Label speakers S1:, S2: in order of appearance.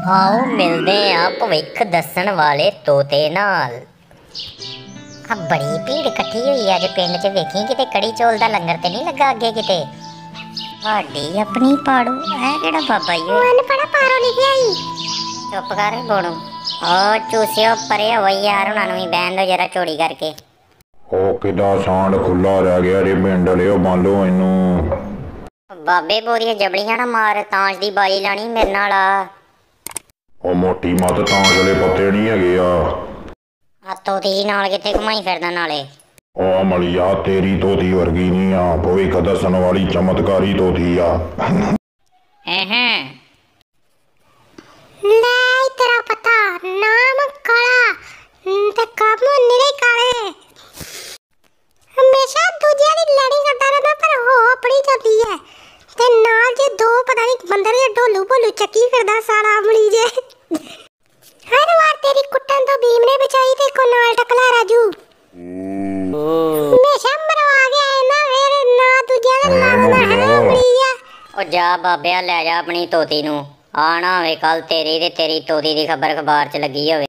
S1: ਆਓ ਮਿਲਦੇ ਆ ਭਵਿੱਖ ਦੱਸਣ ਵਾਲੇ ਤੋਤੇ ਨਾਲ। ਆ ਬੜੀ ਭੀੜ ਇਕੱਠੀ ਹੋਈ ਆ ਜੇ ਪਿੰਡ 'ਚ। ਵੇਖੀ ਕਿਤੇ ਕੜੀ ਚੌਲ ਦਾ ਲੰਗਰ ਤੇ ਨਹੀਂ ਲੱਗਾ ਅੱਗੇ ਕਿਤੇ? ਸਾਡੀ ਆਪਣੀ ਪਾੜੂ ਇਹ ਕਿਹੜਾ ਬਾਬਾ ਜੀ? ਮਨ ਪੜਾ ਪਾਰੋ ਲਿਖਿਆ ਹੀ ਚੁੱਪ ਕਰ ਬੋਣੂ। ਓ ਚੂਸਿਓ ਪਰੇ ਹੋਈ ਯਾਰ ਉਹਨਾਂ ਨੂੰ ਵੀ ਬੈਨ ਦੋ ਜਰਾ ਚੋਰੀ ਕਰਕੇ।
S2: ਉਹ ਕਿਦਾ ਸਾਂਡ ਖੁੱਲਾ ਰਹਿ ਗਿਆ ਰੇ ਪਿੰਡ ਲਿਓ ਮੰਨ ਲਓ ਇਹਨੂੰ।
S1: ਬਾਬੇ ਬੋਰੀਆਂ ਜਬੜੀਆਂ ਨਾ ਮਾਰ ਤਾਂਜ ਦੀ ਬਾਜੀ ਲਾਣੀ ਮੇਰੇ ਨਾਲ ਆ।
S2: ਉਹ ਮੋਟੀ ਮੱਤ ਤਾਂ ਚਲੇ ਪੱਤੇ ਨਹੀਂ ਹੈਗੇ ਆ।
S1: ਆ ਤੋਤੀ ਨਾਲ ਕਿੱਥੇ ਘੁਮਾਈ ਫਿਰਦਾ ਨਾਲੇ?
S2: ਉਹ ਅਮਲੀਆ ਤੇਰੀ ਤੋਤੀ ਵਰਗੀ ਨਹੀਂ ਆ। ਭਵਿੱਖ ਦੱਸਣ ਵਾਲੀ ਚਮਤਕਾਰੀ ਤੋਤੀ ਆ।
S1: ਅਹਾਂ
S3: ਲੈ ਤੇਰਾ ਪਤਾ ਨਾਮ ਕਾਲਾ ਤੇ ਕੰਮ ਨਿਰੇ ਕਾਲੇ। ਹਮੇਸ਼ਾ ਦੂਜਿਆਂ ਦੀ ਲੜੀ ਕਰਦਾ ਰਹਿੰਦਾ ਪਰ ਹੋ ਆਪਣੀ ਜਾਂਦੀ ਹੈ। ਤੇ ਨਾਲ ਜੇ ਦੋ ਪਤਾ ਨਹੀਂ ਬੰਦਰ ਦੇ ਢੋਲੂ ਭੋਲੂ ਚੱਕੀ ਫਿਰਦਾ ਸਾਲਾ ਅਮਲੀ ਜੇ। ਭੀਮ ਨੇ ਬਚਾਈ ਤੇ ਕੋ ਨਾਲ ਟਕਲਾ ਰਾਜੂ। ਹਮੇਸ਼ਾ ਮਰਵਾ ਗਿਆ ਇਹਨਾਂ ਫੇਰ ਨਾ ਦੂਜਿਆਂ ਦਾ ਲੜਦਾ ਹੈ ਅਮਲੀ ਆ।
S1: ਉਹ ਜਾ ਬਾਬਿਆ ਲੈ ਜਾ ਆਪਣੀ ਤੋਤੀ ਨੂੰ। ਆਣਾ ਹੋਵੇ ਕੱਲ ਤੇਰੀ ਤੇ ਤੇਰੀ ਤੋਤੀ ਦੀ ਖਬਰ ਅਖਬਾਰ 'ਚ ਲੱਗੀ ਹੋਵੇ।